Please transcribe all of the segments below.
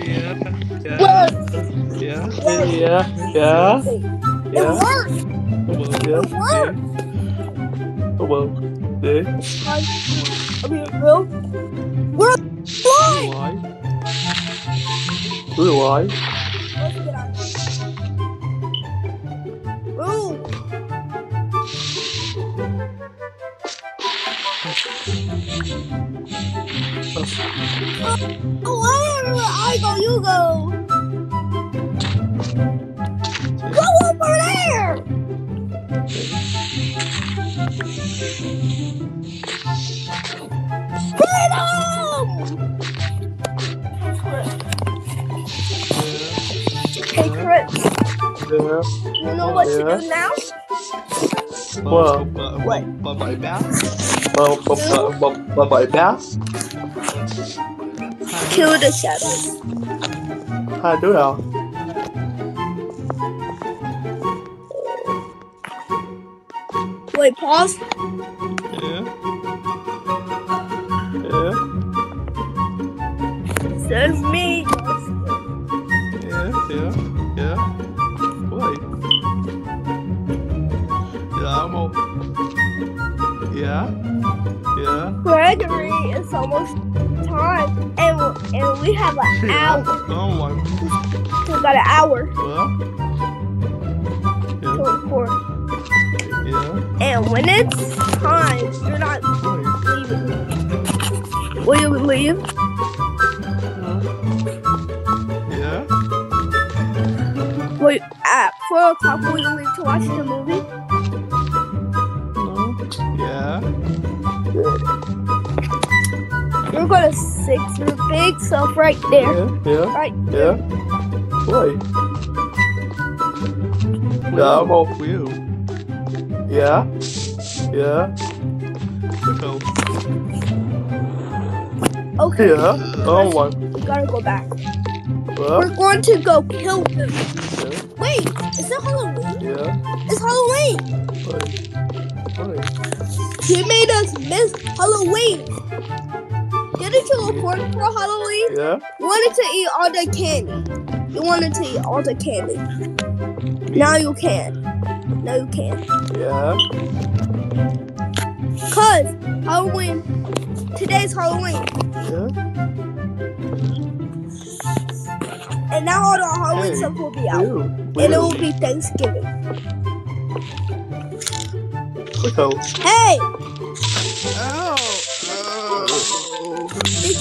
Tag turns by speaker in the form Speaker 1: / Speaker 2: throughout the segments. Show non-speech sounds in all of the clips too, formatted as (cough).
Speaker 1: Yeah. Yeah.
Speaker 2: What?
Speaker 1: Yeah.
Speaker 2: What?
Speaker 3: Yeah, yeah,
Speaker 2: It
Speaker 3: yeah.
Speaker 2: worked.
Speaker 1: Come on.
Speaker 3: Yeah.
Speaker 2: It worked.
Speaker 3: Come on. Yeah.
Speaker 2: I mean, real. We're flying.
Speaker 1: Why?
Speaker 3: Blue eye.
Speaker 2: Let's get out. Ooh. Oh, whatever. I go, you go. Go over there. Freedom! Hey, Chris,
Speaker 3: Yeah.
Speaker 2: you know what
Speaker 3: Yeah.
Speaker 2: to do now?
Speaker 3: Wow.
Speaker 2: What?
Speaker 1: Bà bảy bé.
Speaker 3: Bà, bà, bà,
Speaker 2: Kill the shadows.
Speaker 3: Hai đứa nào?
Speaker 2: Wait, pause.
Speaker 1: Yeah.
Speaker 3: Yeah.
Speaker 2: Says me.
Speaker 1: Yeah. Yeah. Yeah. Why? Yeah, I'm all... Yeah. Yeah.
Speaker 2: Gregory, it's almost time, and and we have an (laughs) hour.
Speaker 1: Oh my.
Speaker 2: We got an hour
Speaker 1: Well. Yeah.
Speaker 2: record.
Speaker 1: Yeah.
Speaker 2: And when it's time, you're not leaving. Will you leave?
Speaker 1: Yeah.
Speaker 2: Wait, at four o'clock, will you leave to watch the movie?
Speaker 1: No. Yeah.
Speaker 2: You're gonna stick your big self right there,
Speaker 3: Yeah. Yeah.
Speaker 2: right?
Speaker 3: Yeah. Why? Yeah, I'm all
Speaker 1: For you.
Speaker 3: Yeah. Yeah.
Speaker 2: Okay,
Speaker 3: Yeah. Oh my.
Speaker 2: we gotta go back.
Speaker 3: Well,
Speaker 2: We're going to go kill him.
Speaker 3: yeah.
Speaker 2: Wait, is it Halloween?
Speaker 3: Yeah.
Speaker 2: It's Halloween.
Speaker 3: Why? Why?
Speaker 2: He made us miss Halloween. Didn't you report for Halloween?
Speaker 3: Yeah.
Speaker 2: You wanted to eat all the candy. You wanted to eat all the candy. Now you can. Now you can.
Speaker 3: Yeah.
Speaker 2: Cause Halloween. Today's Halloween.
Speaker 3: Yeah.
Speaker 2: And now all the Halloween
Speaker 3: Hey,
Speaker 2: stuff will be out.
Speaker 3: You.
Speaker 2: And it will be Thanksgiving.
Speaker 3: Look how.
Speaker 2: Hey!
Speaker 1: Ow!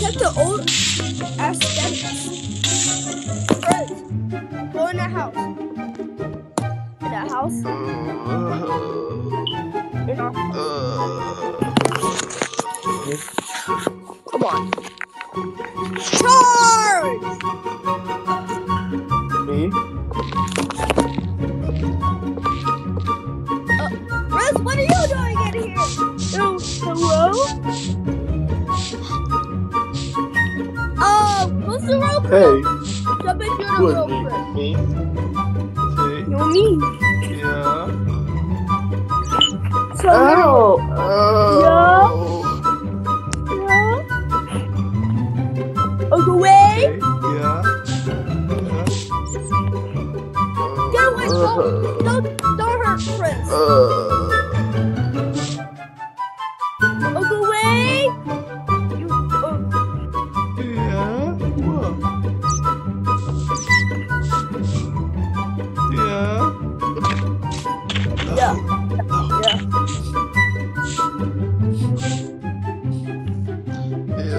Speaker 2: They the old aesthetics. Friends, go in the house. In the house. In our uh, Come on.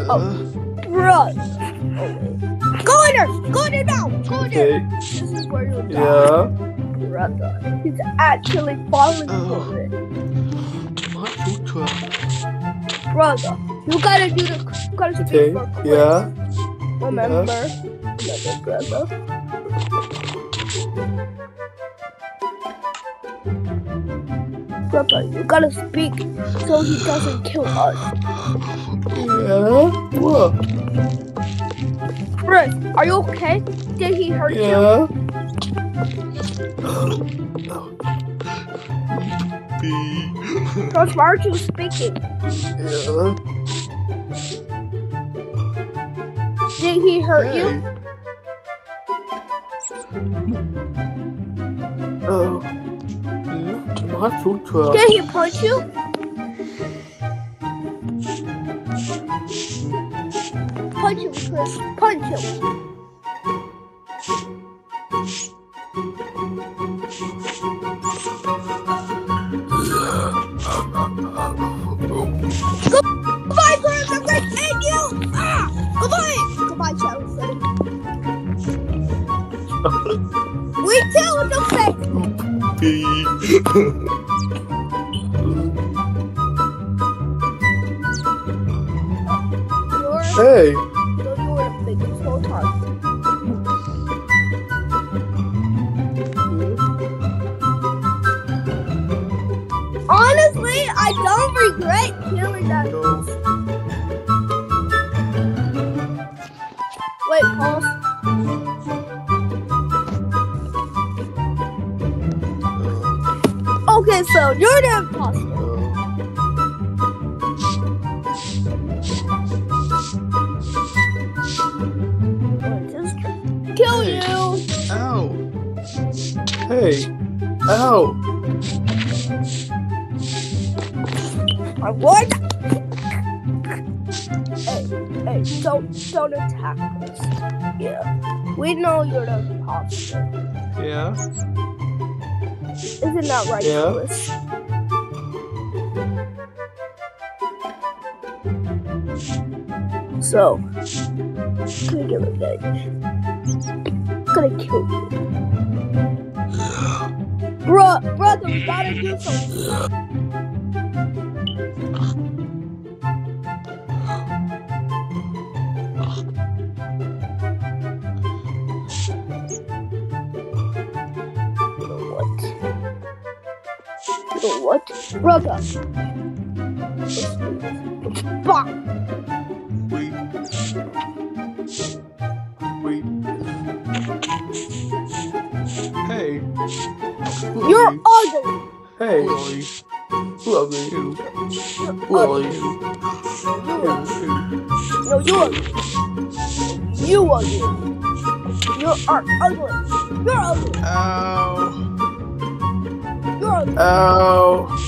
Speaker 2: Oh,
Speaker 1: yeah.
Speaker 2: Run. Go in there! Go in there now! Go in there!
Speaker 3: Okay.
Speaker 2: This is where you die.
Speaker 3: Yeah.
Speaker 2: Brother. He's actually falling
Speaker 3: Oh.
Speaker 2: for it.
Speaker 1: Chút chuột.
Speaker 2: Brother, you gotta do the you gotta speak
Speaker 3: Okay.
Speaker 2: for
Speaker 3: Yeah.
Speaker 2: Remember? Remember, brother. Brother, you gotta speak so he doesn't kill us.
Speaker 3: Yeah. What?
Speaker 2: Chris, are you okay? Did he hurt yeah. you?
Speaker 3: Yeah.
Speaker 2: Coach, why aren't you speaking?
Speaker 3: Yeah.
Speaker 2: Did he hurt
Speaker 1: hey.
Speaker 2: you?
Speaker 3: Oh.
Speaker 2: Did he punch you? 矿泉水，
Speaker 1: 矿
Speaker 2: 泉。
Speaker 3: Hey.
Speaker 1: Ow.
Speaker 2: I uh, what? Hey, hey, don't don't attack us. Yeah, we know you're the imposter.
Speaker 1: Yeah.
Speaker 2: Isn't that right,
Speaker 3: Yeah.
Speaker 2: Chris? So, gonna get revenge. Gonna kill you. Bruh, brother, we gotta do something. What? What? Brother.
Speaker 1: Are you? You.
Speaker 2: No, you're ugly. You ugly. You are ugly. You're ugly.
Speaker 1: Ow.
Speaker 2: You're ugly.
Speaker 1: Oh.
Speaker 3: oh.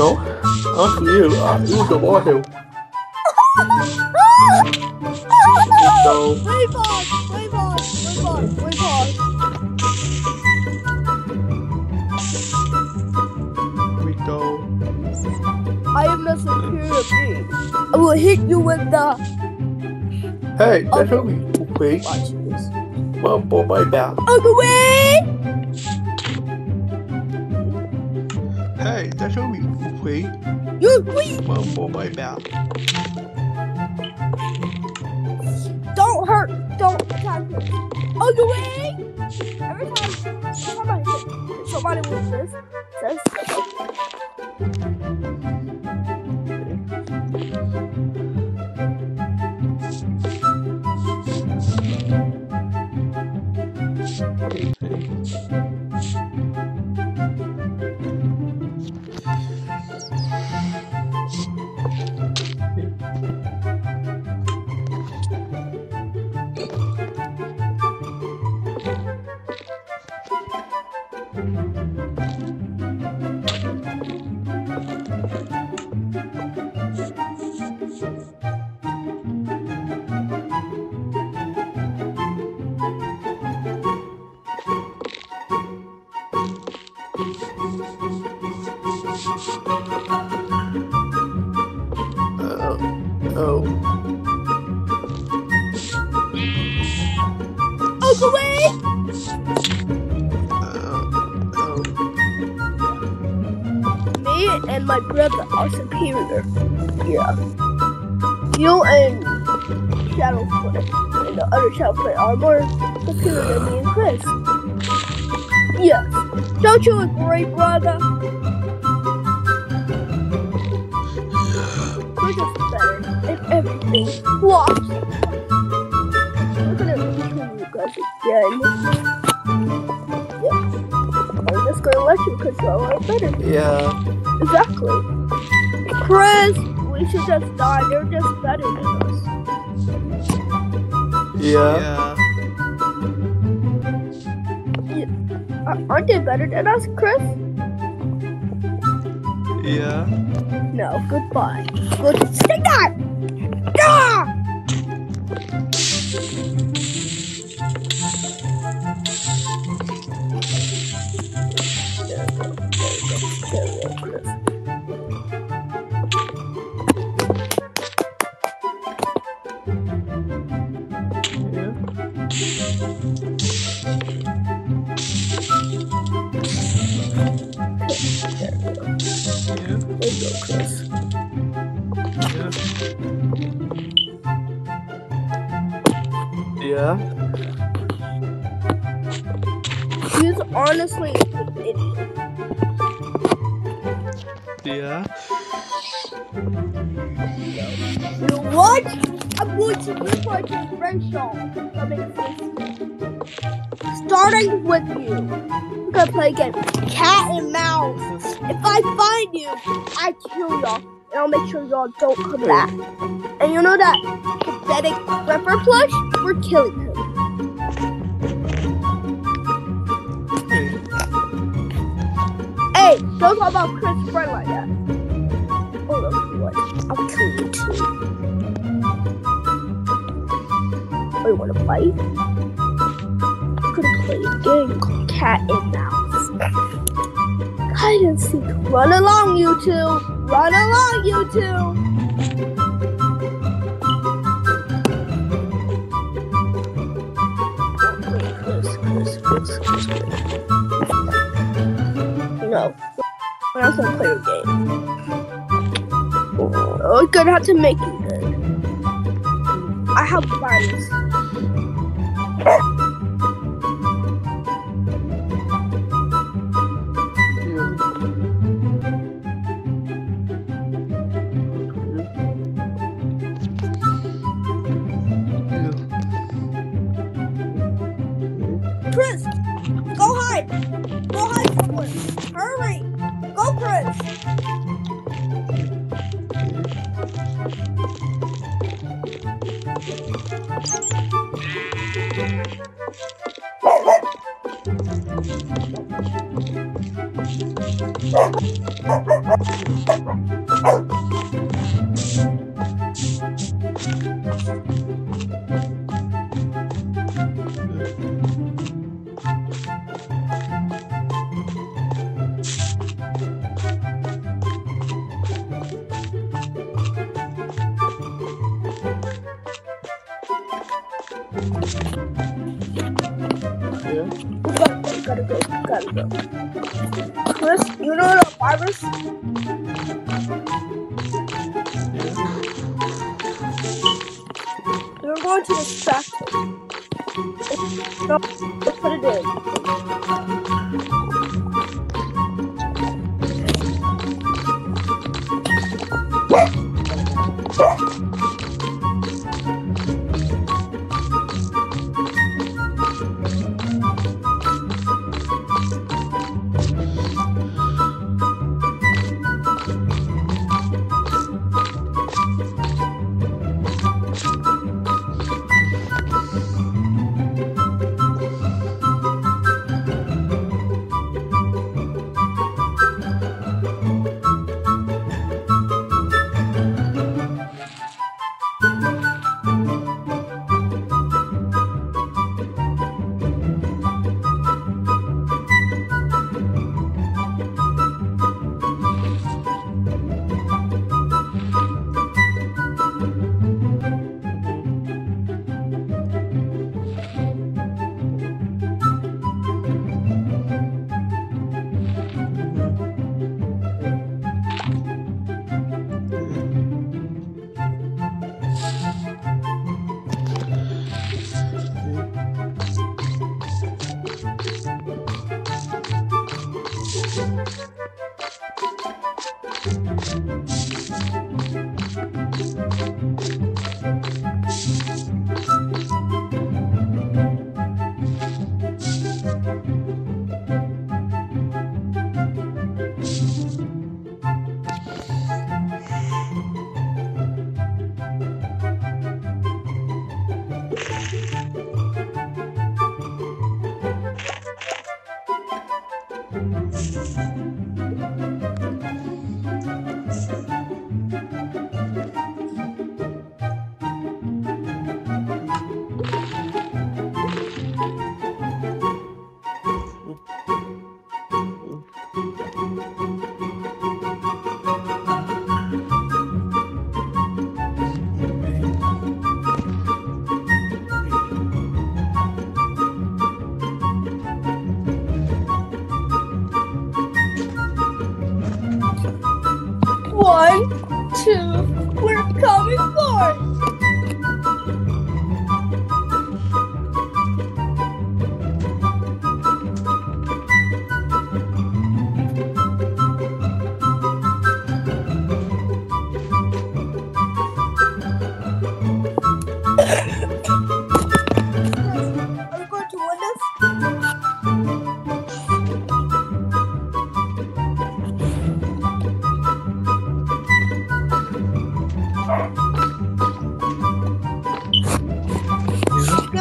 Speaker 1: No. You.
Speaker 3: You the water. No.
Speaker 2: Wait, pause. Wait, pause. Wait, pause. Wait, pause.
Speaker 1: We go.
Speaker 2: I am the superior being. I will hit you with the.
Speaker 3: Hey, that's what we wait.
Speaker 2: Watch this.
Speaker 3: For my.
Speaker 2: Ugly!
Speaker 1: Hey, what we wait.
Speaker 2: You please
Speaker 1: One for my back.
Speaker 2: don't hurt. Don't attack me. Oh, Ugly! Every time somebody says, somebody with this says, Don't you agree, brother? We're just better at everything. Watch. I'm gonna kill you guys again. Yeah. I'm just gonna let you because y'all are better.
Speaker 3: Yeah.
Speaker 2: Exactly. Chris, we should just die. They're just better than us.
Speaker 3: Yeah.
Speaker 2: Uh, aren't they better than us, Chris?
Speaker 1: Yeah.
Speaker 2: No, goodbye. Good. Stay there! Ah! Starting with you. We're gonna play again. Cat and mouse. If I find you, I kill y'all. And I'll make sure y'all don't come back. And you know that pathetic Pepper plush? We're killing him. Hey, don't talk about Chris' friend like that. Oh, look, what? I'll kill you too. Oh, you wanna fight? I'm gonna play a game called Cat and Mouse. Hide and seek. Run along, you two. Run along, you two. No. We're not gonna play a game. Oh, we're gonna have to make it then. I have plans.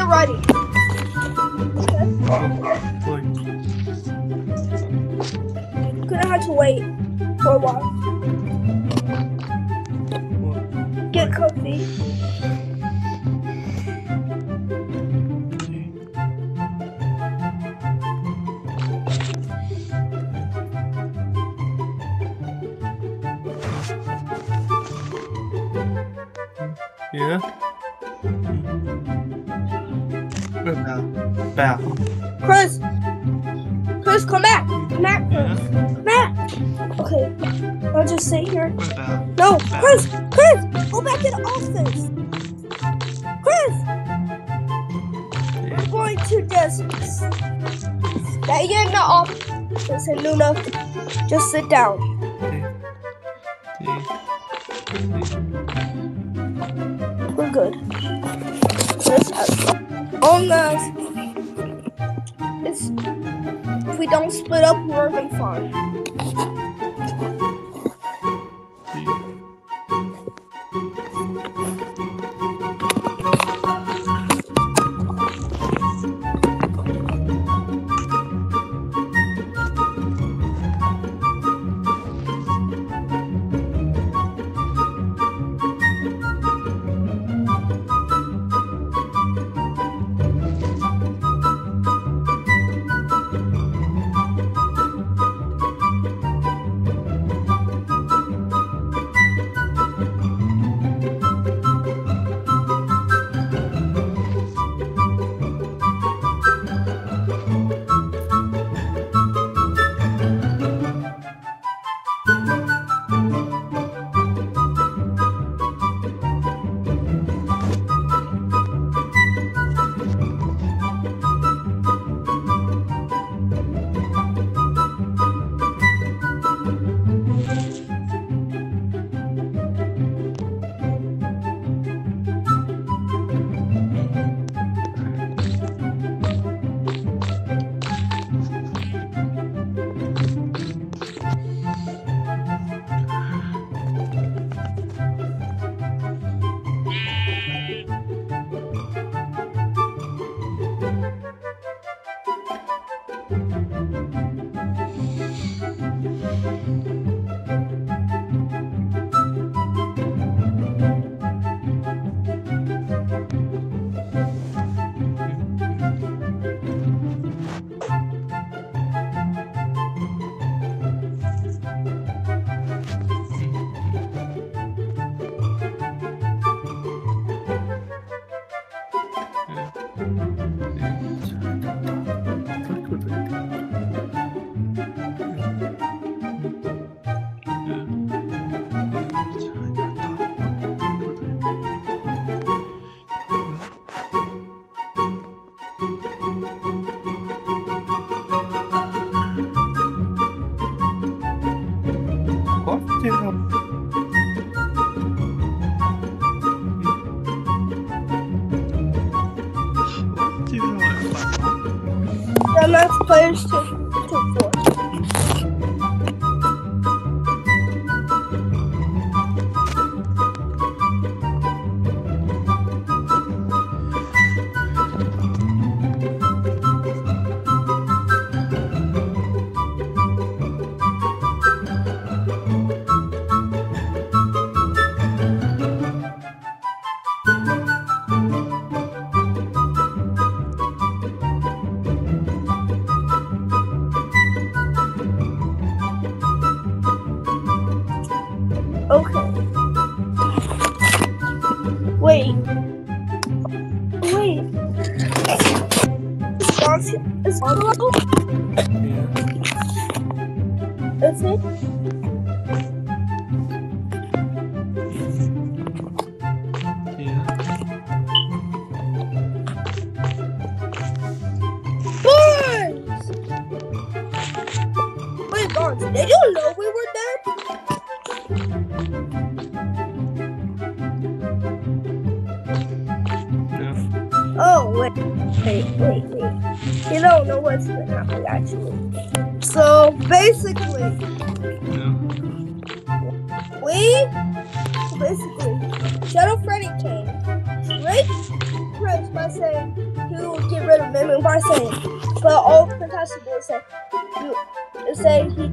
Speaker 2: Ready.
Speaker 3: Like,
Speaker 2: Gonna have to wait for a while. Get comfy.
Speaker 3: Yeah. Back.
Speaker 2: Chris! Chris, come back! Come back, Chris. Come back! Okay. I'll just sit here. No! Chris! Chris! Go back in the office! Chris! We're going to just stay in the office and Luna, just sit down.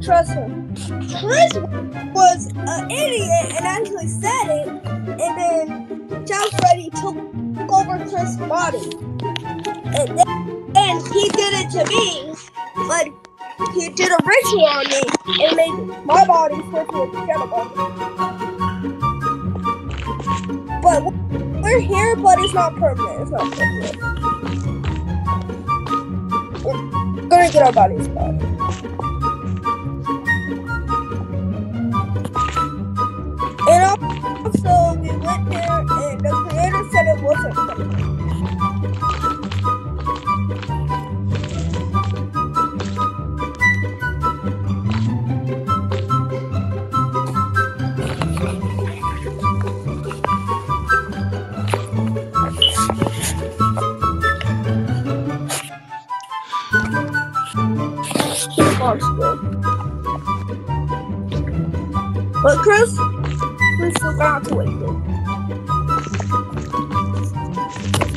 Speaker 2: Trusts him. Chris was an idiot and actually said it, and then John Freddy took over Chris' body, and then and he did it to me, but he did a ritual on me and made my body switch to a shadow body. But we're here, but it's not permanent. It's not permanent. We're gonna get our bodies back.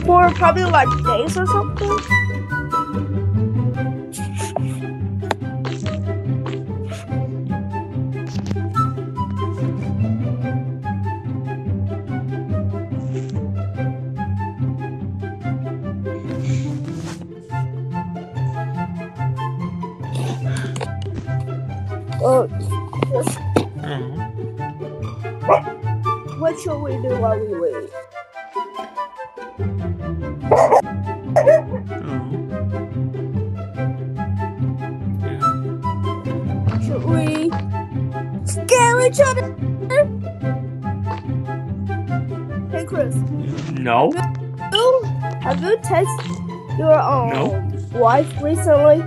Speaker 2: For probably like days or something. Oh, what should we do while we wait?
Speaker 3: No.
Speaker 2: you, have you texted your um
Speaker 3: No.
Speaker 2: wife recently?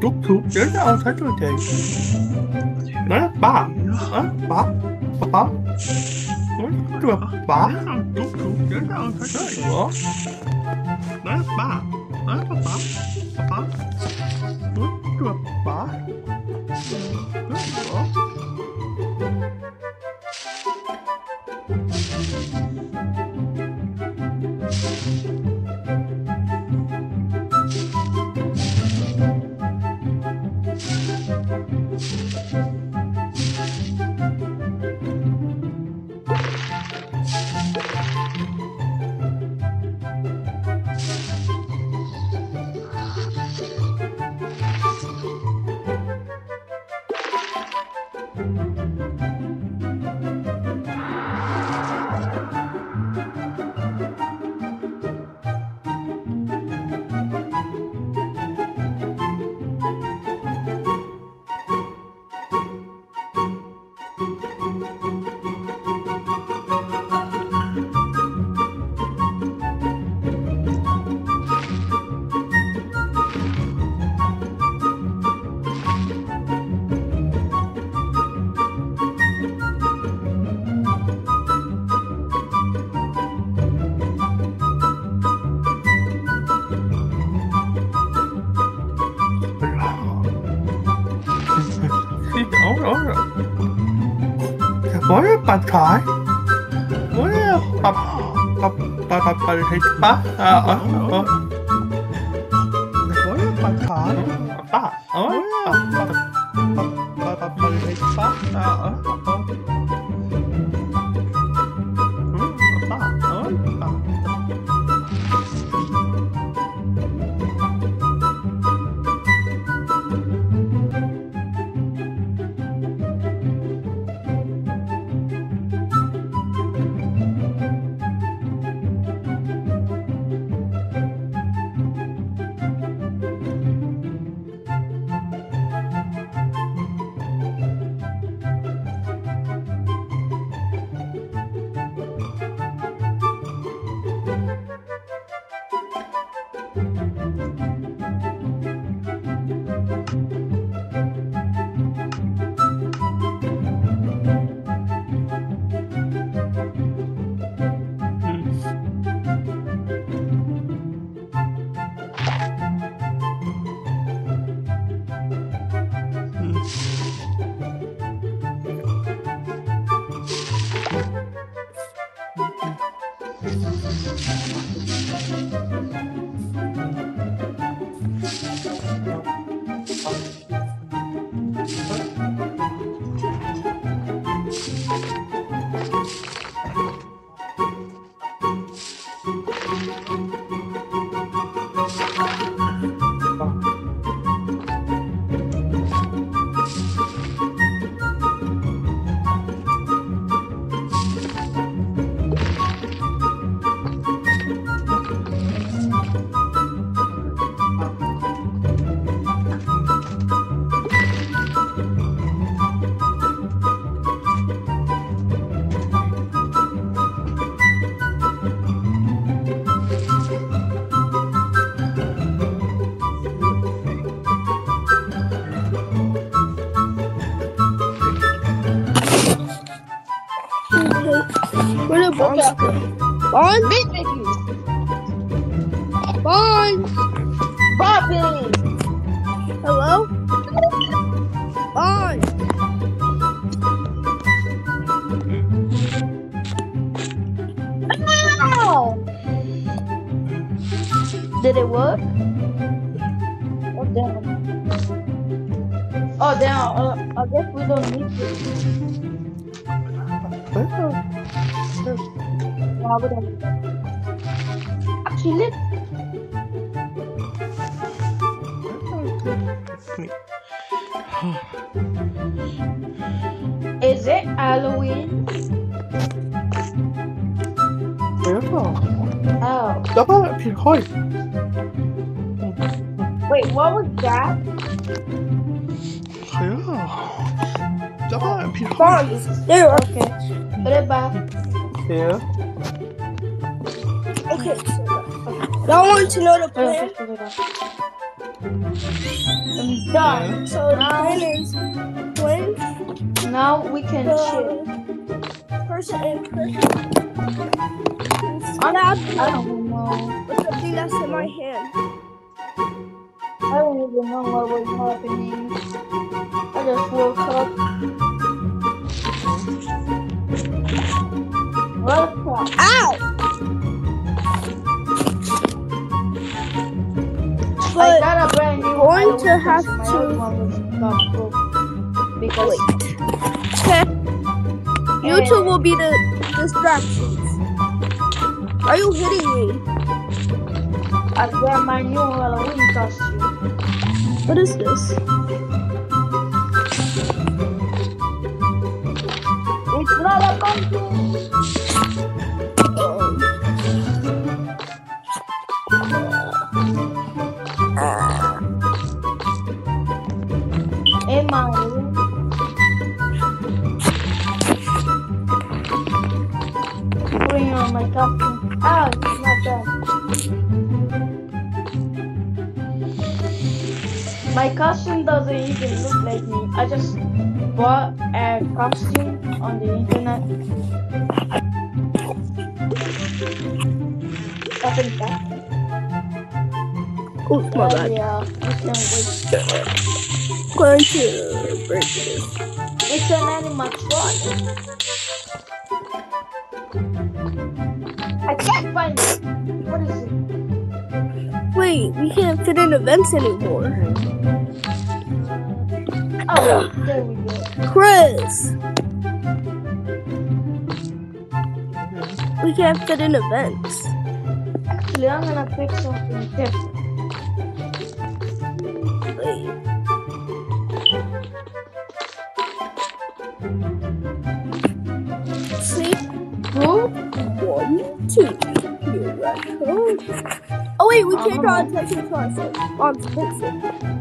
Speaker 3: 读图，人家我才挣
Speaker 1: 钱。来，爸，啊，爸，爸，
Speaker 3: 爸，
Speaker 1: 我这个爸，读图，人
Speaker 3: 家才挣。
Speaker 1: 来，爸。
Speaker 3: Ôi bạn trái ôi bập bập
Speaker 2: Bond?
Speaker 4: No, we don't need to. Actually, is it Halloween? Oh.
Speaker 3: đó là thì thôi
Speaker 4: Wait, what was that?
Speaker 1: đó là thì thôi
Speaker 2: okay.
Speaker 4: Back. I'm done.
Speaker 2: So is when
Speaker 4: Now we can.
Speaker 2: My
Speaker 4: costume. Ah, it's not that. My costume doesn't even look like me. I just bought a costume on the internet. Nothing bad.
Speaker 2: oops, my
Speaker 4: Uh,
Speaker 2: bad.
Speaker 4: yeah, you can wait.
Speaker 2: Going to break this.
Speaker 4: It's an animatronic.
Speaker 2: Wait, we can't fit in events anymore.
Speaker 4: Oh, there we go.
Speaker 2: Chris, we can't fit in events.
Speaker 4: Actually, I'm gonna pick something different.
Speaker 2: Attention to ourselves. Mom's fix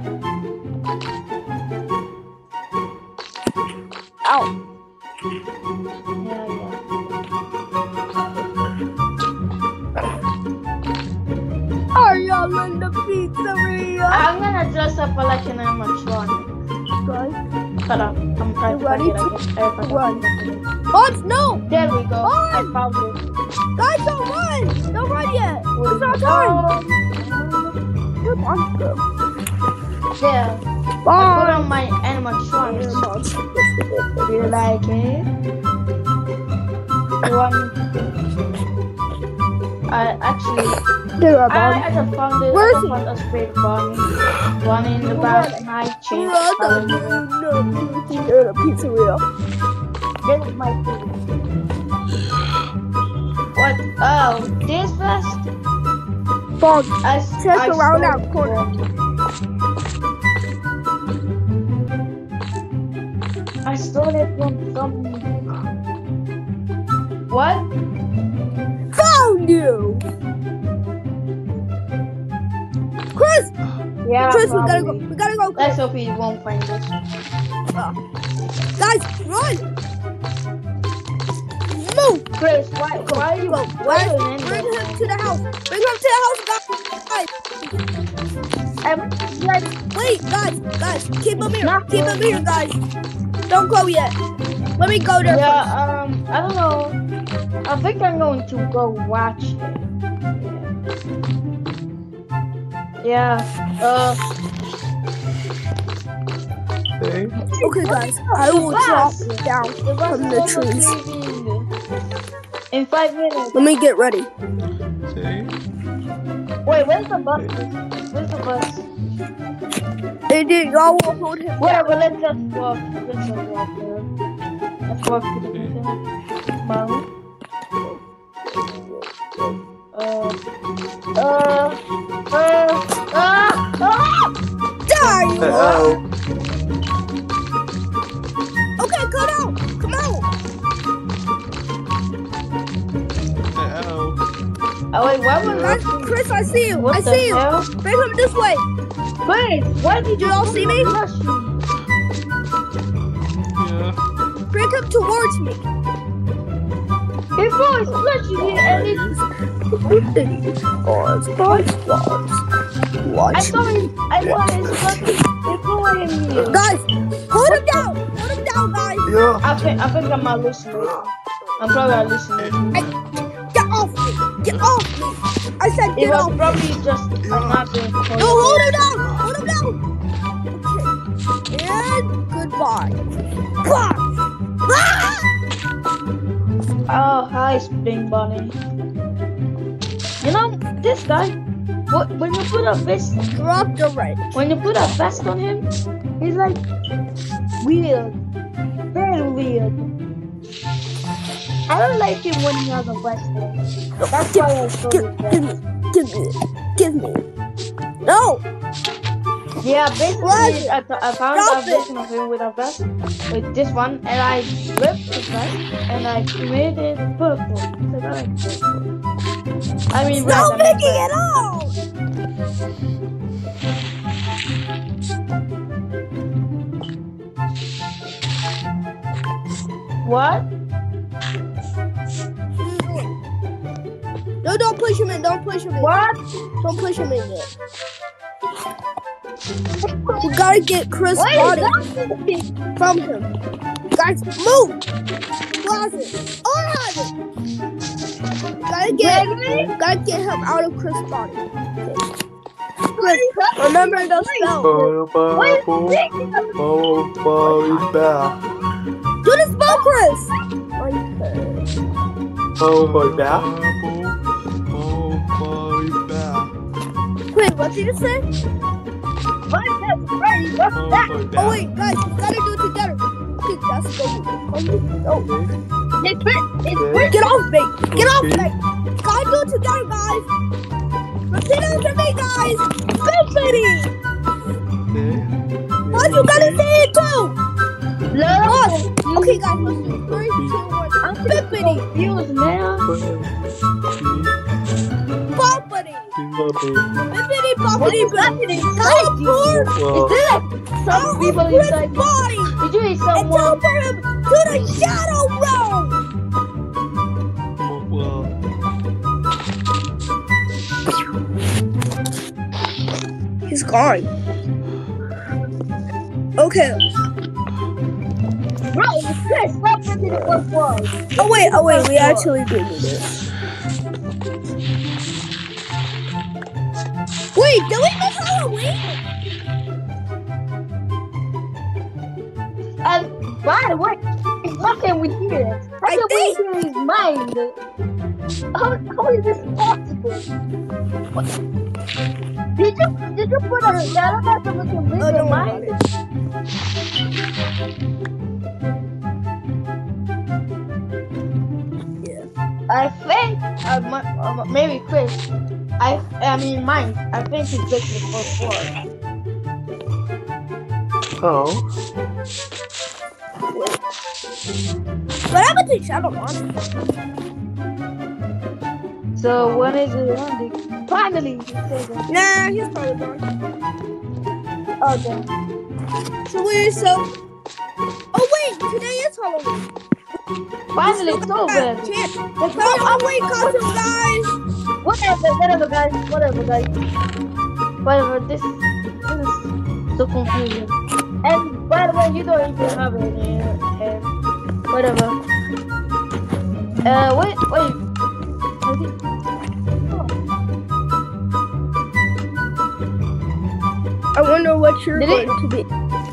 Speaker 4: There
Speaker 2: are
Speaker 4: I, I just found it.
Speaker 2: Where
Speaker 4: I
Speaker 2: is
Speaker 4: found a bunny. Bunny in the back, I changed color.
Speaker 2: Brother, no, you're in a pizzeria.
Speaker 4: This is my food. What? Oh, this vest?
Speaker 2: Mom,
Speaker 4: I,
Speaker 2: Check
Speaker 4: I
Speaker 2: around that corner.
Speaker 4: I stole it from. What?
Speaker 2: found you!
Speaker 4: Yeah.
Speaker 2: Chris, we gotta go. We gotta go.
Speaker 4: Let's hope he won't find us.
Speaker 2: Guys, run! Move!
Speaker 4: Chris, why, why are you
Speaker 2: Go.
Speaker 4: why
Speaker 2: Guys,
Speaker 4: are you
Speaker 2: bring him to the house. Bring him to the house, guys.
Speaker 4: Um, like,
Speaker 2: Wait, guys, guys, keep him here.
Speaker 4: Not
Speaker 2: Keep him here, guys. Don't go yet. Let me go there first.
Speaker 4: yeah, um, I don't know. I think I'm going to go watch it. Yeah. Yeah. Uh,
Speaker 1: Okay.
Speaker 2: Okay, guys, I will drop down from the trees.
Speaker 4: In five minutes.
Speaker 2: Let me get ready.
Speaker 1: Okay.
Speaker 4: Wait, where's the bus? Where's the bus?
Speaker 2: They did. Y'all will hold him.
Speaker 4: Whatever, let's just walk. Let's just walk there. Let's walk to the beach. Uh, uh, uh, uh, uh,
Speaker 2: you are. Okay, come out. Come out.
Speaker 1: Uh-oh.
Speaker 4: Oh, wait, why was that?
Speaker 2: Chris, I see you.
Speaker 4: What
Speaker 2: I see you.
Speaker 4: hell?
Speaker 2: Bring him this way.
Speaker 4: Wait, why did
Speaker 2: Do y'all see me?
Speaker 4: rush me?
Speaker 1: Yeah.
Speaker 2: Bring him towards me.
Speaker 4: Before it's rushing and it's,
Speaker 2: Guys, guys, guys.
Speaker 4: I
Speaker 2: Watch
Speaker 4: saw it, I saw it's before him.
Speaker 2: Guys, hold him down. Hold him down, guys.
Speaker 1: Yeah.
Speaker 4: I think, I think I'm hallucinating. I'm probably hallucinating.
Speaker 2: Get off me. Get off me. I said get It
Speaker 4: was
Speaker 2: off.
Speaker 4: probably just another.
Speaker 2: No,
Speaker 4: hi, Spring Bunny. You know, this guy, wh- when you put a vest,
Speaker 2: Drop the wrench.
Speaker 4: when you put a vest on him, he's like weird, very weird. I don't like him when he has a vest on. That's why I
Speaker 2: Give, give me. Give me. Give me. No.
Speaker 4: Yeah, basically? I, th- I found
Speaker 2: Stop
Speaker 4: a
Speaker 2: it.
Speaker 4: version of him with a vest, with this one, and I ripped the vest, and I made it purple. So I purple. I mean, red.
Speaker 2: No
Speaker 4: I mean
Speaker 2: making
Speaker 4: red.
Speaker 2: it out.
Speaker 4: What?
Speaker 2: No, don't push him in. Don't push him in.
Speaker 4: What?
Speaker 2: Don't push him in yet. We gotta get Chris
Speaker 4: What
Speaker 2: body from him. Guys, move! Closet. On! Gotta get, gotta get him out of Chris' body. Chris, remember those spells.
Speaker 1: Oh, Bobby's back.
Speaker 2: Do the spell, Chris.
Speaker 3: Oh my god.
Speaker 1: Oh my god.
Speaker 2: Wait, what did you say?
Speaker 4: What
Speaker 1: Oh?
Speaker 2: Oh wait, guys, we gotta do it together. Oh,
Speaker 4: It's Chris. It's
Speaker 3: Okay.
Speaker 2: Get off me. Get off me. Gotta do it together, guys. Repeat after me, guys. Bippity.
Speaker 3: Okay.
Speaker 2: But you gotta say it too.
Speaker 4: Love.
Speaker 2: Okay, guys, let's do. Three, two, one.
Speaker 4: I'm confused, man.
Speaker 2: Boppity.
Speaker 3: Okay.
Speaker 2: Bippity, boppity,
Speaker 4: What is
Speaker 2: bippity.
Speaker 4: happening inside you?
Speaker 2: Teleport
Speaker 3: Well,
Speaker 4: Is there like some people inside
Speaker 2: body.
Speaker 4: Did you eat
Speaker 2: And
Speaker 4: someone?
Speaker 2: teleport him to the shadow realm. He's gone. Okay.
Speaker 4: Bro, it's Chris. Stop thinking it was one.
Speaker 2: Oh wait, oh wait, we actually did this. Wait, did we miss Halloween?
Speaker 4: And by the way, how can we? How
Speaker 2: I
Speaker 4: can we hear his mind? How, how is this possible? What? Did you did you put a shadow that so we can read
Speaker 2: Oh,
Speaker 4: your
Speaker 2: don't
Speaker 4: mind? I think uh, my, uh, maybe Chris. I I mean mine. I think he's looking for four.
Speaker 3: Oh.
Speaker 2: What happened to Shadow Monster?
Speaker 4: So when is it ending? Finally, he said it.
Speaker 2: Nah, he's probably gone.
Speaker 4: Okay.
Speaker 2: So we're so. Oh wait, today is Halloween.
Speaker 4: Finally, it's over.
Speaker 2: Let's go Halloween costume, guys.
Speaker 4: Whatever, whatever, guys. Whatever, guys. Whatever. This, this is so confusing. And by the way, you don't even have it here. And whatever. Uh, wait, wait. I
Speaker 2: I wonder what you're
Speaker 4: Did it-
Speaker 2: going to be.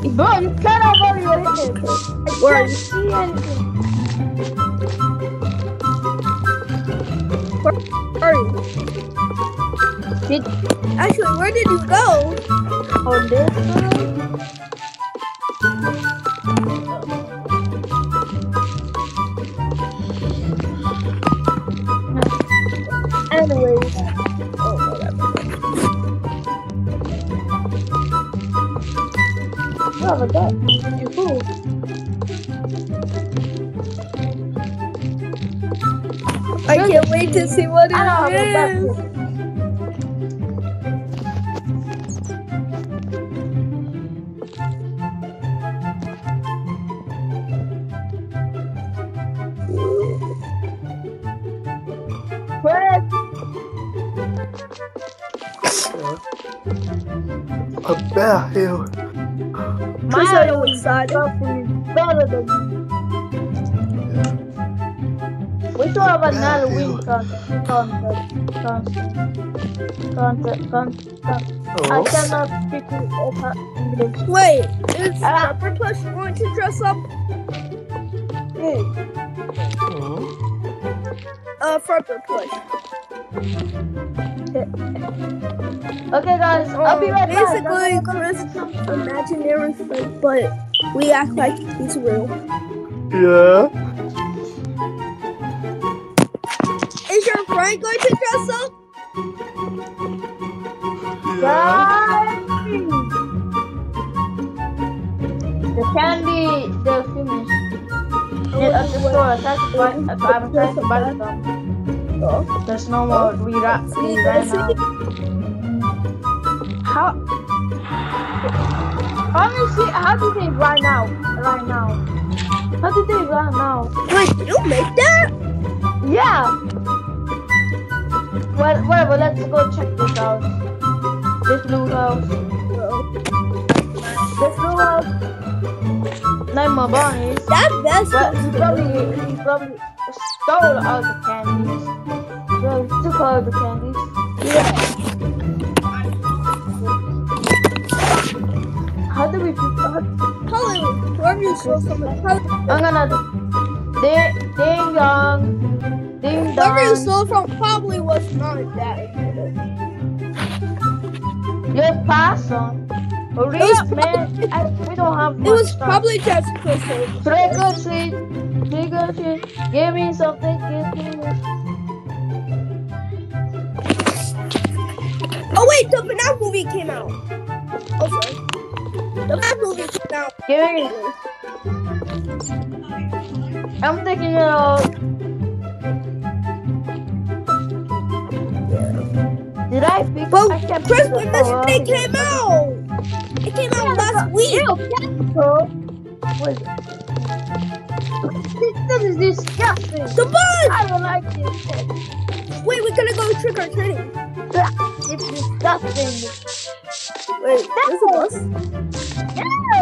Speaker 4: Bro, you off all your head. I can't see anything.
Speaker 2: Are you?
Speaker 4: Did
Speaker 2: Actually, where did you go?
Speaker 4: on this side? Anyways,
Speaker 2: Oh, whatever.
Speaker 4: oh my god,
Speaker 2: can't to see what
Speaker 4: I don't have
Speaker 2: it is.
Speaker 4: Another win. I
Speaker 3: Oh.
Speaker 4: cannot speak uh, English.
Speaker 2: Wait, is
Speaker 4: Ah.
Speaker 2: Pepper Plush going to dress up? Hey,
Speaker 3: Oh.
Speaker 2: uh, Pepper Plush.
Speaker 4: Okay, guys, I'll be right back.
Speaker 2: Basically, Chris is imaginary friend, but we act like he's real.
Speaker 3: Yeah.
Speaker 4: At the store, I tried to buy, I'm trying to buy.
Speaker 2: Oh.
Speaker 4: There's no more
Speaker 2: See,
Speaker 4: right
Speaker 2: see?
Speaker 4: now. How? How do you see? How do they right now? Right now? How do they right now?
Speaker 2: Wait, you make that?
Speaker 4: Yeah. Well, whatever. Let's go check this out. This blue house. This blue house. Nine more bunnies.
Speaker 2: That best
Speaker 4: But he probably, he probably stole all the candies. So he took all the candies.
Speaker 2: yeah.
Speaker 4: How do we? How,
Speaker 2: Colin, whoever something. Probably,
Speaker 4: I'm gonna ding ding dong, ding
Speaker 2: whoever you
Speaker 4: dong.
Speaker 2: it from probably was not that good.
Speaker 4: Your possum. Hurry
Speaker 2: was
Speaker 4: up, man! I, we don't have
Speaker 2: It was
Speaker 4: time.
Speaker 2: probably just Chris.
Speaker 4: Trick or treat, trick or treat. Give me something, give me.
Speaker 2: Oh wait, the FNAF movie came out. Oh sorry. The FNAF movie came out.
Speaker 4: Give me. I'm thinking of. Did I pick?
Speaker 2: Well,
Speaker 4: I
Speaker 2: Christmas
Speaker 4: the
Speaker 2: Mission
Speaker 4: color.
Speaker 2: Day came out. It came out last week.
Speaker 4: Ew, Calico. What is it? This is disgusting.
Speaker 2: The bus.
Speaker 4: I don't like this.
Speaker 2: Wait, we're gonna go trick or treating.
Speaker 4: It's disgusting.
Speaker 2: Wait, that's a bus.
Speaker 4: No.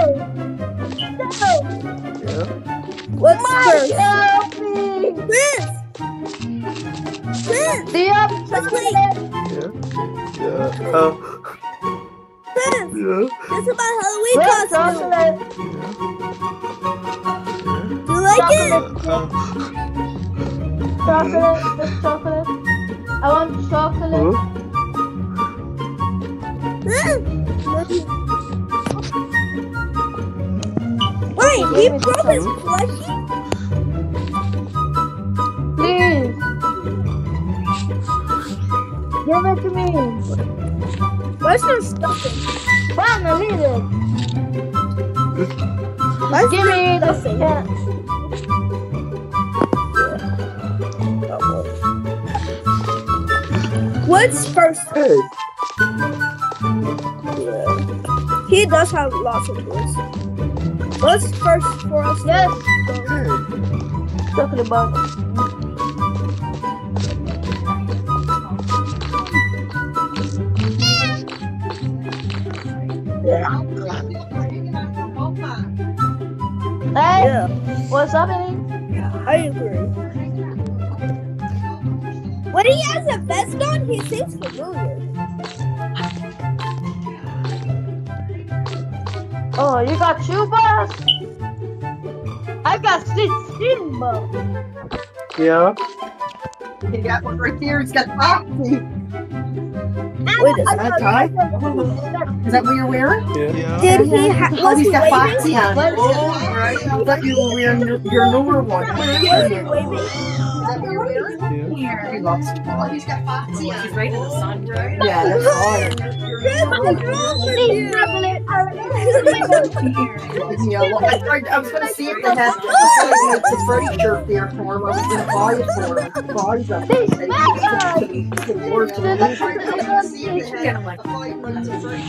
Speaker 4: No.
Speaker 2: What's first?
Speaker 4: Help me.
Speaker 2: Chris. Chris.
Speaker 4: The up chocolate.
Speaker 3: Yeah. Uh,
Speaker 2: Chris.
Speaker 3: yeah.
Speaker 2: This is my Halloween
Speaker 4: Red
Speaker 2: costume.
Speaker 4: chocolate.
Speaker 2: Do you like it?
Speaker 4: Chocolate.
Speaker 3: Uh,
Speaker 4: Chocolate. This chocolate. I want chocolate.
Speaker 3: huh?
Speaker 2: Wait, he broke his plushie?
Speaker 4: Please. Give it to me.
Speaker 2: Where's your stuffing?
Speaker 4: Fine, I need it.
Speaker 2: Where's
Speaker 4: Give me the
Speaker 2: stuffing?
Speaker 4: cat.
Speaker 2: What's first?
Speaker 3: Hey. Yeah.
Speaker 2: He does have lots of toys. What's first for us?
Speaker 4: Yes.
Speaker 3: Talking
Speaker 4: Chocolate Hey,
Speaker 2: Yeah,
Speaker 4: what's happening?
Speaker 2: I agree. When he has a vest on, he seems familiar.
Speaker 4: Oh, you got two bars? I got six Simba.
Speaker 3: Yeah.
Speaker 5: You got one right here. It's got Foxy.
Speaker 2: Wait
Speaker 5: Is that tie? Is that what you're wearing?
Speaker 3: Yeah.
Speaker 1: Yeah.
Speaker 2: Did he have?
Speaker 5: Oh,
Speaker 2: was
Speaker 5: he's
Speaker 2: he
Speaker 5: got
Speaker 2: waving?
Speaker 5: Foxy on. Oh, right. I thought you were wearing your, your newer one.
Speaker 2: Was he waving?
Speaker 5: Is that what you're wearing?
Speaker 3: Yeah.
Speaker 5: He loves
Speaker 6: Oh, he's got Foxy on. He's right in the sun, right?
Speaker 5: Yeah, that's (laughs) all.
Speaker 2: Chris, what's wrong with you?
Speaker 5: Yeah, well, I, tried, I was gonna see if they like the Freddy shirt there for him. I was gonna buy it for him. Them.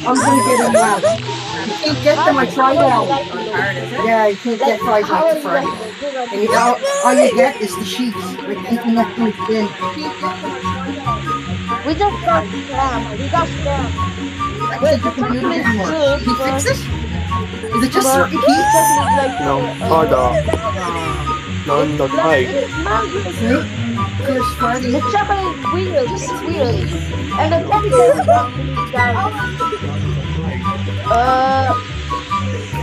Speaker 5: I'm gonna
Speaker 4: gonna
Speaker 5: get him out. You can't get them. I tried out. Yeah, you can't get Five Nights at Freddy. And you, all, all you get is the sheets. Like keeping that from thin.
Speaker 4: We just got scammed. We got scammed.
Speaker 5: I said your computer didn't work. Can you fix this? Is it just certain keys?
Speaker 3: No, hold on. None the fight.
Speaker 5: See? Here's Freddy.
Speaker 4: The chocolate is weird. It's weird. And the teddy bear is down. Uh.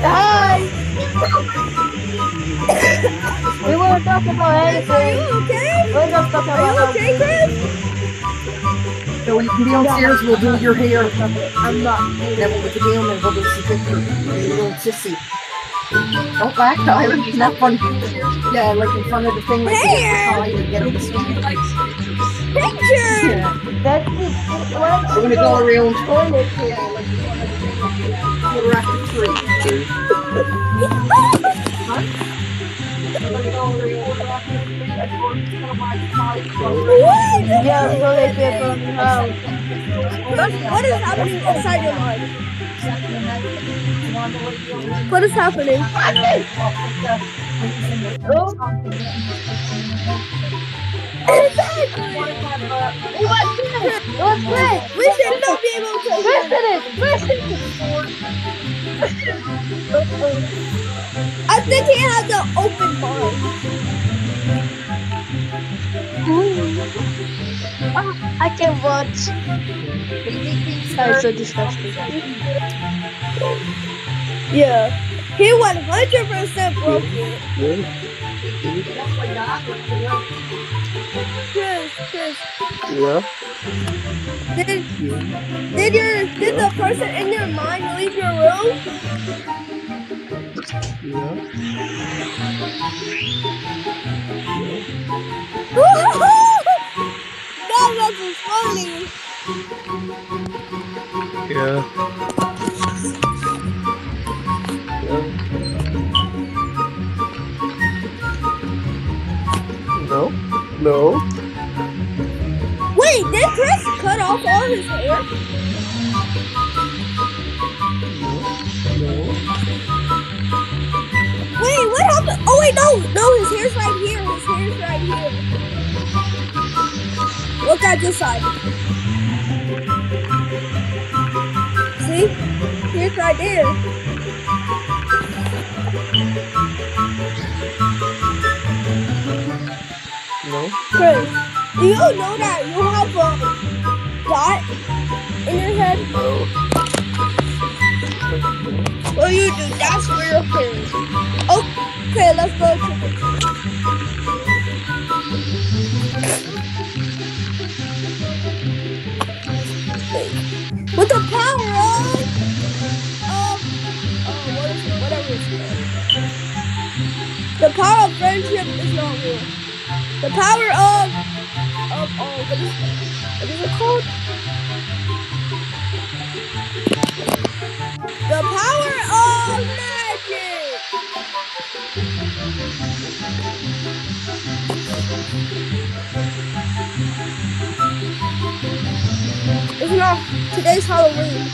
Speaker 4: Hi. we were talking about
Speaker 2: Are
Speaker 4: anything.
Speaker 2: you okay?
Speaker 4: We were just talking
Speaker 2: Are you okay, Chris?
Speaker 5: So when you come downstairs, we'll do your hair.
Speaker 4: I'm not.
Speaker 5: Then we'll you down and we'll do some pictures. You little sissy. Don't back, Tyler. Not funny. Yeah, like in front of the thing like
Speaker 2: Hair.
Speaker 5: this. to get him to speak.
Speaker 2: Picture!
Speaker 5: Yeah.
Speaker 4: That's it. What?
Speaker 5: I'm gonna go around
Speaker 4: Toilet.
Speaker 5: quarter after three.
Speaker 2: What?
Speaker 4: Yeah, toilet paper on the house.
Speaker 2: What, what is happening inside your mind? What is happening?
Speaker 4: This?
Speaker 2: We should not be able to.
Speaker 4: Listen it. Listen.
Speaker 2: I think he has an open mind.
Speaker 4: I can watch. That is so disgusting.
Speaker 2: Yeah. He 100% broke it. Chris, Chris,
Speaker 3: Yeah.
Speaker 2: did, did your did the person in your mind leave your room?
Speaker 3: Yeah.
Speaker 2: that was funny.
Speaker 3: Yeah. Yeah. No. No.
Speaker 2: Wait, did Chris cut off all his hair? Wait, what happened? Oh wait, no, no, his hair's right here. His hair's right here. Look at this side. See? Hair's right there.
Speaker 3: No.
Speaker 2: Chris, do you know that you have a power of, of, oh, what is? What is it called? The power of magic. It's not today's Halloween.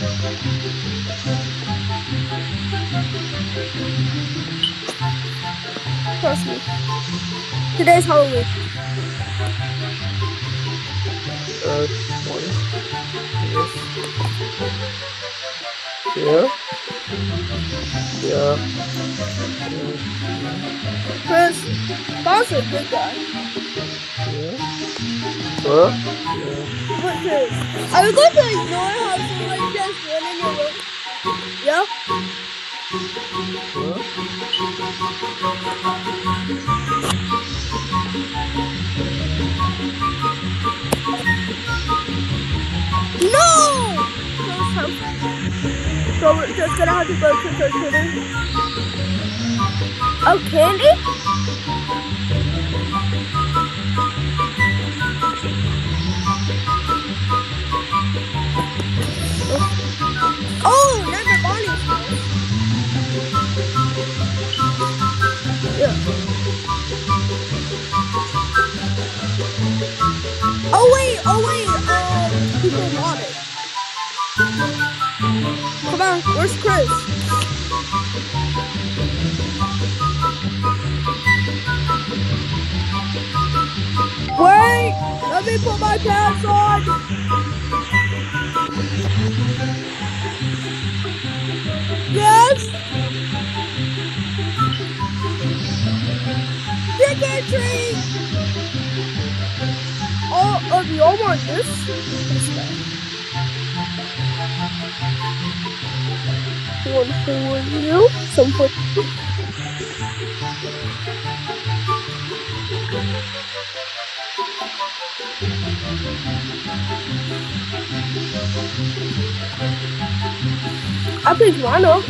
Speaker 2: Trust me. Today's Halloween.
Speaker 3: Yeah. Yeah.
Speaker 2: Chris, Bob's a good guy.
Speaker 3: Yeah. Huh? Yeah.
Speaker 2: But Chris, are you going to ignore how someone just went in your room? Yeah?
Speaker 3: Huh?
Speaker 2: So we're just gonna have to go trick or treating. Oh, candy? Oh. Oh wait, oh wait, where's Chris? Wait, let me put my pants on. Yes. Trick or treat. Oh, oh, do y'all want this? This guy. One for you, some for you. I picked Rhino.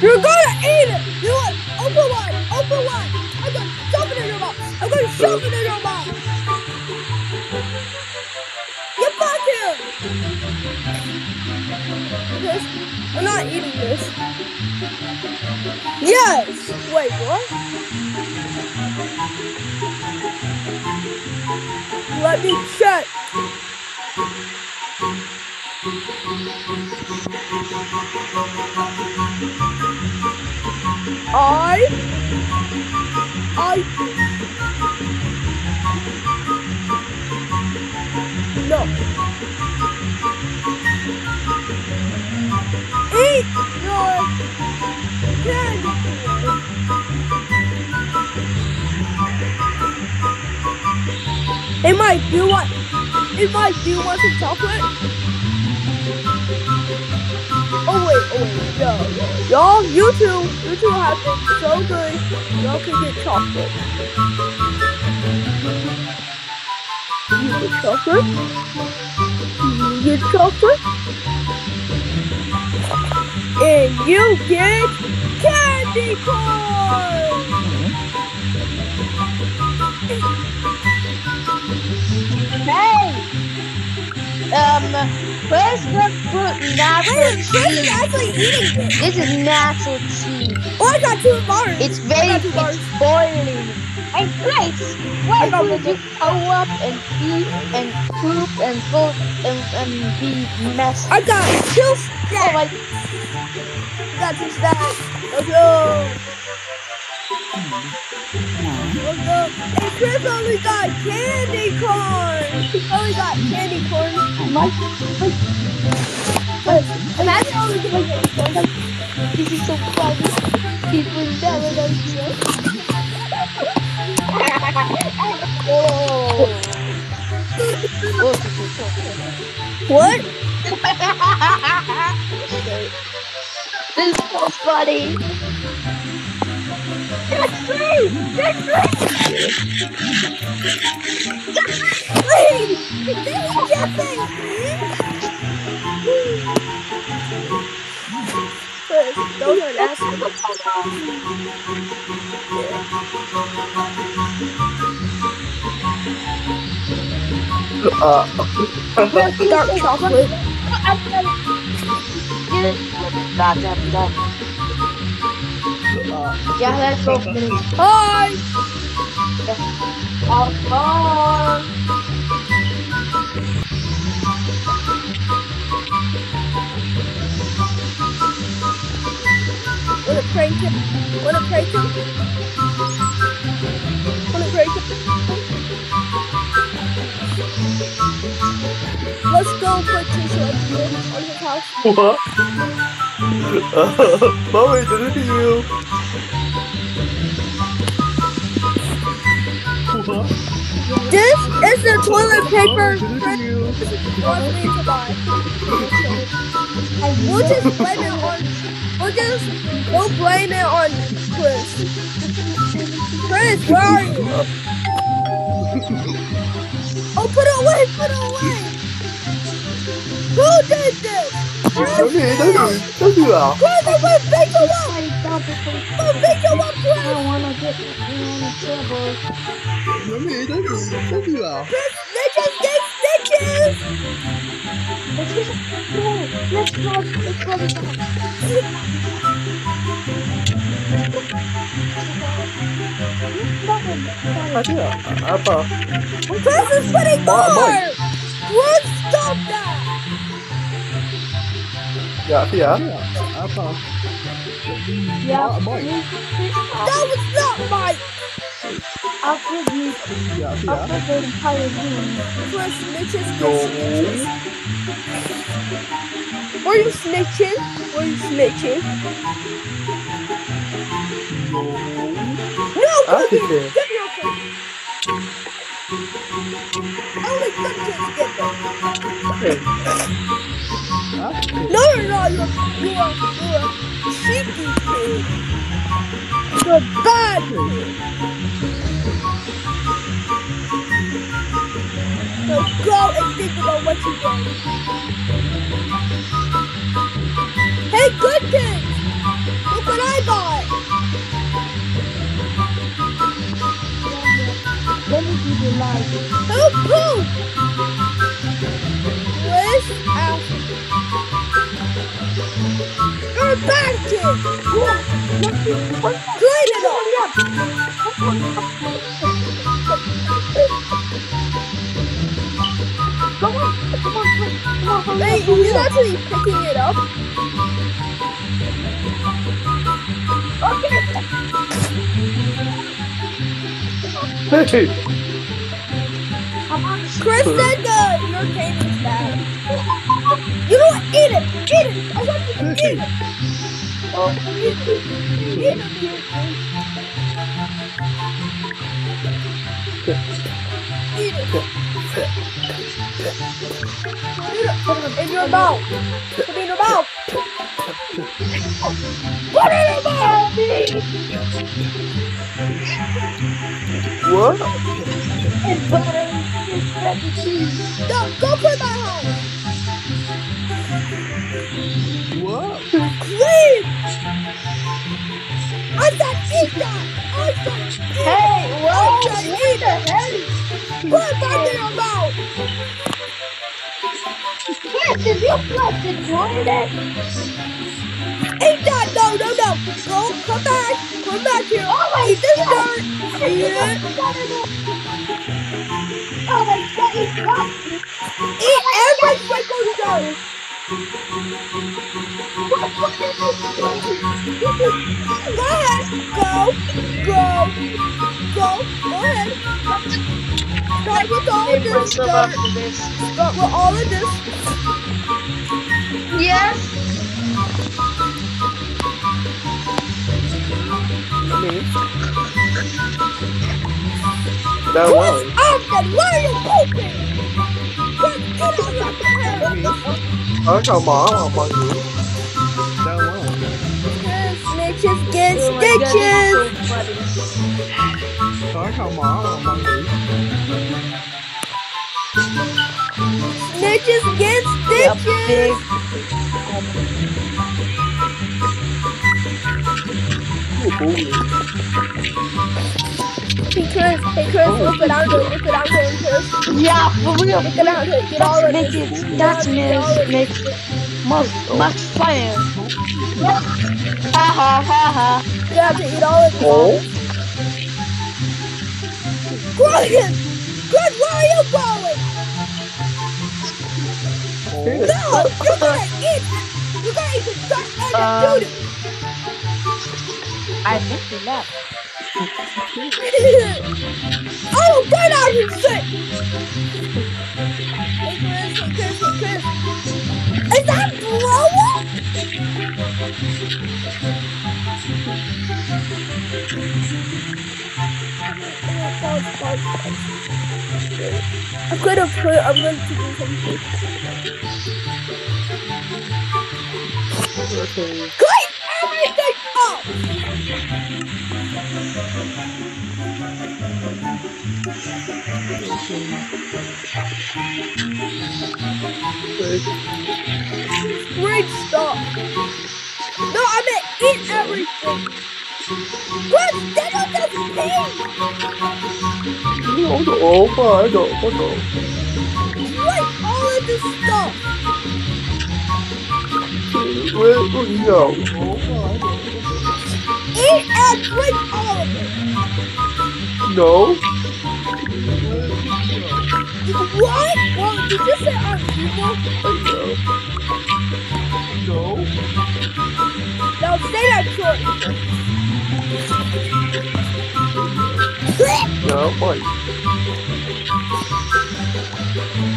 Speaker 2: You're gonna eat it! You what? Open wide! Mouth! Shove in your mouth! Get back here! This, I'm not eating this. Yes! Wait, what? Let me check. I I no. Eat your candy. Hey Mike, do you want? Hey Mike, do you want some chocolate? Oh wait, oh wait, no. Y'all, you two, you two have been so good. Y'all can get chocolate. You get chocolate. You get chocolate. And you get candy corn.
Speaker 4: Um, where's the fruit natural
Speaker 2: Wait, Chris is
Speaker 4: cheese?
Speaker 2: actually eating it.
Speaker 4: This is natural cheese.
Speaker 2: Oh, I got two bars.
Speaker 4: It's very,
Speaker 2: I got two bars.
Speaker 4: it's boiling. And Grace, why
Speaker 2: got
Speaker 4: would you go up and eat and poop and go and, and be messy?
Speaker 2: I got two
Speaker 4: Oh
Speaker 2: stacks.
Speaker 4: my,
Speaker 2: I got two stacks. Let's go. Let's. And Chris only got candy corn. He only got candy corn. Imagine only getting candy corn. (laughs)
Speaker 4: this is so funny. People never know you. oh.
Speaker 2: What?
Speaker 4: this is so funny.
Speaker 2: Those are nasty.
Speaker 3: Uh,
Speaker 2: Dark chocolate.
Speaker 4: Yeah, let's go.
Speaker 2: Hi! Wanna prank him? Wanna prank him? Wanna prank him? Let's go put tissue on his, on house.
Speaker 3: what? (laughs) Uh, Mommy, did it to you?
Speaker 2: Is the toilet paper
Speaker 3: Mommy, did it to
Speaker 2: Chris
Speaker 3: you?
Speaker 2: wants me to buy. We'll just blame it on. We'll just. We'll blame it on Chris. Chris, where are you? Oh, put it away! Put it away! Who did this? Chris,
Speaker 3: don't do, don't do that.
Speaker 2: Chris, I'm gonna pick him up! I'm gonna pick him up, Chris!
Speaker 4: Trouble.
Speaker 3: Mommy, don't do, don't do that.
Speaker 2: Chris, snitches get stitches!
Speaker 4: Let's just no. Let's go. Let's. Let's go.
Speaker 3: Ada, apa?
Speaker 2: Chris is putting more! What? Stop that!
Speaker 3: Ya, ya. Apa?
Speaker 4: Yeah.
Speaker 3: Mike.
Speaker 2: That was not my
Speaker 4: I'll give you.
Speaker 3: Ya,
Speaker 4: I'll the entire room.
Speaker 2: Chris snitches
Speaker 3: No.
Speaker 2: get stitches. Were you snitching? Were you snitching? No,
Speaker 3: Ah,
Speaker 2: Cookie! Give me your cookie! Only good kids get them.
Speaker 3: Okay. Ah,
Speaker 2: No, no, no, you're, you're, you're a cheeky kid. You're bad kid. So go and think about what you did. Hey, good kids! Look what I got!
Speaker 4: Let me give you life.
Speaker 2: Who poop? Chris Alpha. You're a bad kid! Clean it up!
Speaker 4: Come on. Come on. Come on. Come on.
Speaker 2: He's actually picking it up.
Speaker 3: Hey,
Speaker 4: Come on.
Speaker 2: Chris said the your game Eat it! I want you to eat it! Oh, eat it! Eat it! Eat it! In your mouth. Put it in your mouth. Put it in your mouth.
Speaker 1: What?
Speaker 4: It's butter. And cheese.
Speaker 2: Go, go put my house. I said eat.
Speaker 4: Hey, whoa!
Speaker 2: Eat
Speaker 4: What the hell?
Speaker 2: Put it back in your mouth.
Speaker 4: Chris, did you flush the toilet?
Speaker 2: Eat that. No, no, no. Go, come back. Come back here.
Speaker 4: Oh my
Speaker 2: eat this
Speaker 4: God.
Speaker 2: dirt. It.
Speaker 4: Oh my god, it's got
Speaker 2: Eat every single dirt. Go ahead. Go. Go. Go. Go ahead. Start with all of this dirt. Start with all of this.
Speaker 4: Yes.
Speaker 1: That was.
Speaker 2: Austin, why are you pooping? Get out of your head.
Speaker 1: I got my arm on you.
Speaker 2: Snitches get oh stitches.
Speaker 1: I got my arm on you.
Speaker 2: Snitches get stitches.
Speaker 1: Ooh, booty.
Speaker 2: Hey Chris, hey Chris, look what I'm doing. Look what I'm doing, Chris.
Speaker 4: Yeah, for real.
Speaker 2: Look what I'm doing. Get all of
Speaker 4: it, that means make much, much fire. Ha ha ha ha. Ha.
Speaker 2: You have to eat all of this.
Speaker 1: Oh.
Speaker 2: Brian! Chris, where are you going? No! You're gonna eat You're gonna eat the dirt and the
Speaker 4: Um,
Speaker 2: doo
Speaker 4: I think he left.
Speaker 2: oh, get out of shit! Hey Chris, hey Chris, Chris. Is that blow up? I'm gonna put, I'm going to do something.
Speaker 1: Okay.
Speaker 2: Clean everything up! Great stuff. No, I meant eat everything. What? They don't just.
Speaker 1: Oh, no, oh, my, no, oh, no.
Speaker 2: Drink all of this stuff.
Speaker 1: Where, where you go? Oh,
Speaker 2: Eat and drink all of it.
Speaker 1: No.
Speaker 2: What? Well, did you say I'm evil?
Speaker 1: No.
Speaker 2: Now say that short.
Speaker 1: No.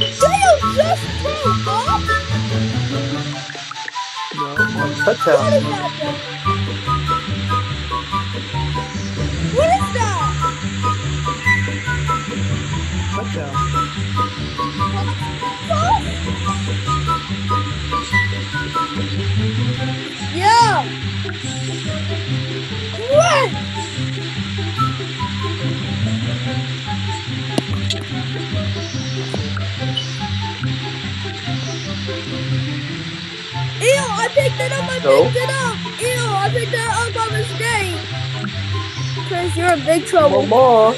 Speaker 2: They don't just throw up.
Speaker 1: No, wait. Touch
Speaker 2: What is that then? Picked it up, I
Speaker 1: No.
Speaker 2: picked it up. Ew, I picked it up by mistake. Chris, you're in big trouble.
Speaker 1: Mama.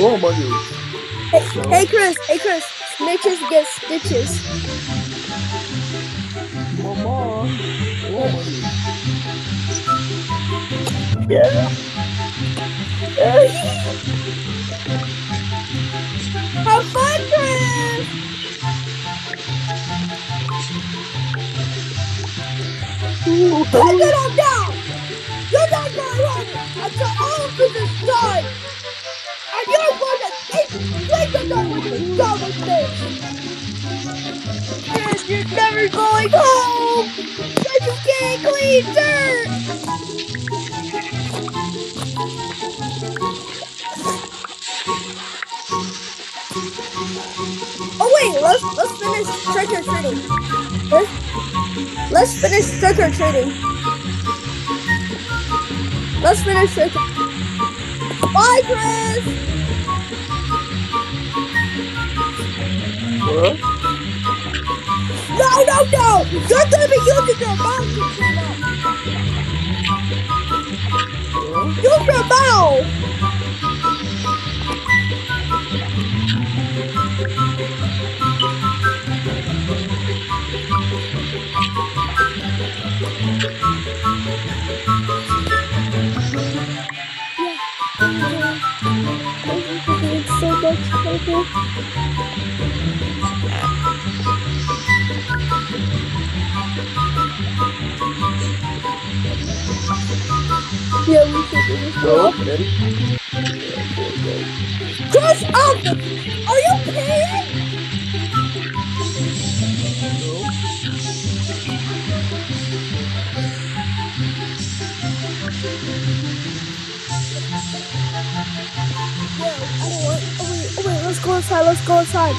Speaker 1: Oh, my God.
Speaker 2: Hey, hey Chris, hey Chris, snitches get stitches.
Speaker 1: Mama. Oh, my God.
Speaker 2: Yeah. (laughs) Have fun, Chris! Put it on down! You're not going home until all of this is done! And you're going to think, think about what you've done with this! Chris, you're never going home! Because you can't clean dirt! Oh wait, let's let's finish trick or treating. Let's, finish trick or treating. Let's finish trick. Bye, Chris.
Speaker 3: What?
Speaker 2: No, no, no! You're gonna be using your mouth to. Use your mouth. Yeah, we should do this.
Speaker 3: No.
Speaker 2: Chris, um, are you paying? Let's go inside.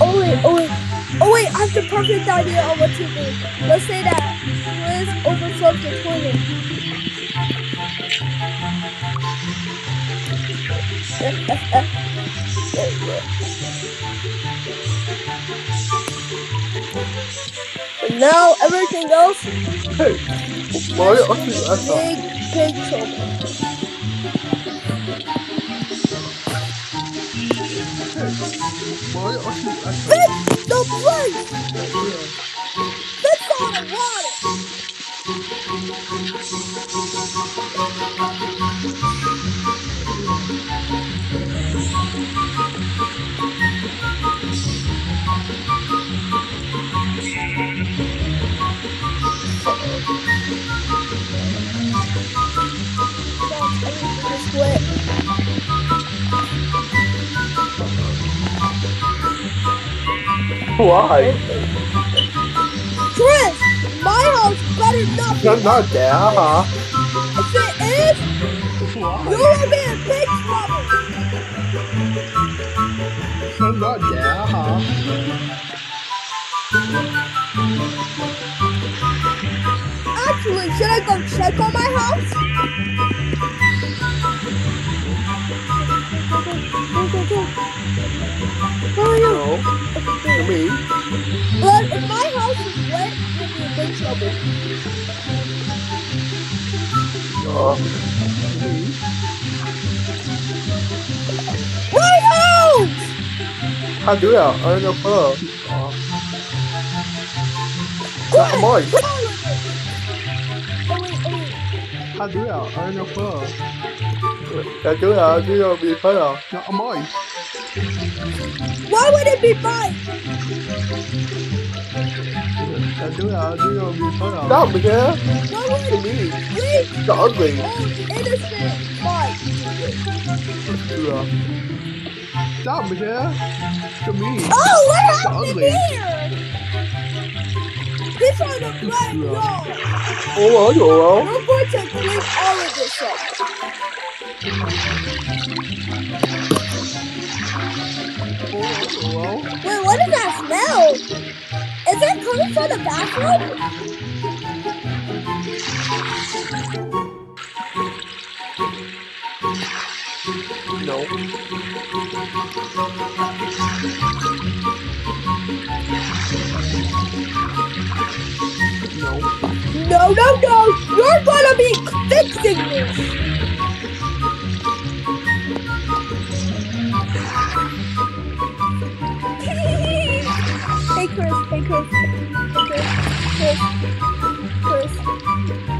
Speaker 2: Oh wait, oh wait, oh wait! I have the perfect idea on what to do. Let's say that Liz overflowed the toilet. (laughs) And now everything else,
Speaker 3: Hey. Mario, that's not.
Speaker 2: big, big trouble.
Speaker 1: That's
Speaker 2: the place! Fix all the water!
Speaker 3: Why?
Speaker 2: Chris, my house better not be
Speaker 3: Not, not there, huh?
Speaker 2: If it is, you will be in big trouble.
Speaker 1: not, not there, huh?
Speaker 2: Actually, should I go check on my house? Go, go, go. Where are you?
Speaker 3: No. Me?
Speaker 2: But if my house is wet, you'll be in big trouble.
Speaker 3: No.
Speaker 2: My house!
Speaker 3: How do that? I don't know. Hello.
Speaker 2: Quick!
Speaker 3: Come on.
Speaker 2: Call it. Wait, oh, wait.
Speaker 1: How do that? I don't know.
Speaker 3: How do that? Do not be hello.
Speaker 1: No, am
Speaker 2: Why would it be mine?
Speaker 1: I be.
Speaker 3: Stop, man.
Speaker 2: Why would
Speaker 3: me.
Speaker 2: we
Speaker 3: You're ugly.
Speaker 2: own innocent
Speaker 3: that.
Speaker 1: Stop, Michelle. To me.
Speaker 2: Oh, what happened here? This on the black wall.
Speaker 3: Oh, hello, hello.
Speaker 2: We're going to clean all of this up.
Speaker 1: Hello?
Speaker 2: Wait, what is that smell? Is that coming from the bathroom?
Speaker 3: No.
Speaker 1: No.
Speaker 2: No, no, no! You're gonna be fixing this! Chris, Chris, Chris.